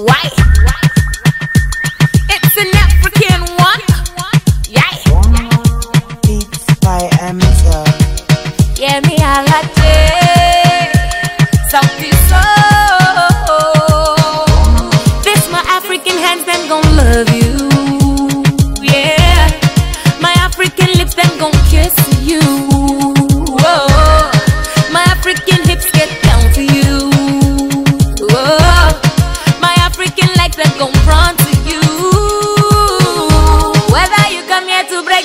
white.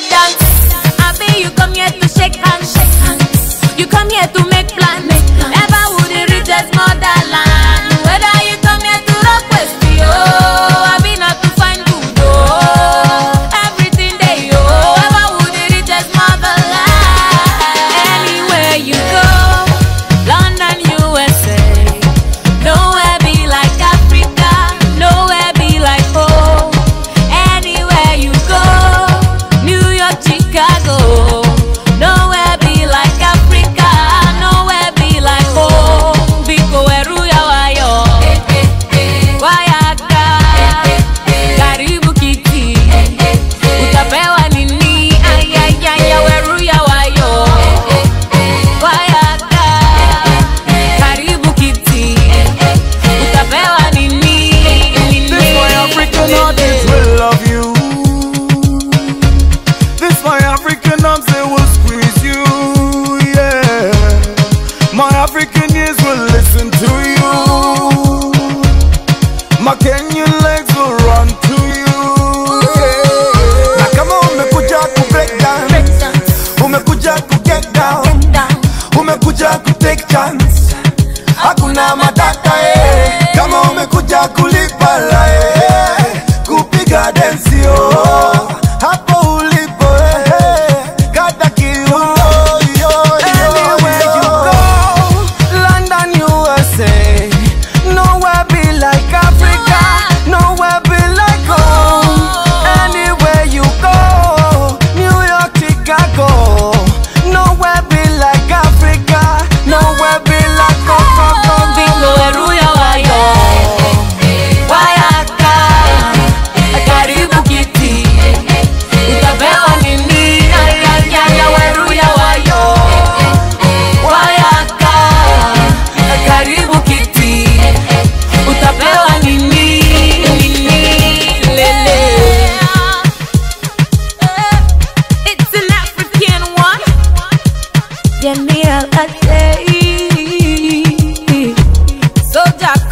난 African arms, they will squeeze you, yeah. My African ears will listen to you. My Kenyan legs will run to you, yeah. Na kama umekuja ku break down, umekuja oh, ku get down, umekuja oh, ku take chance, hakuna madaka, eh. Kama umekuja kulipa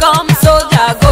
काम सो जागो।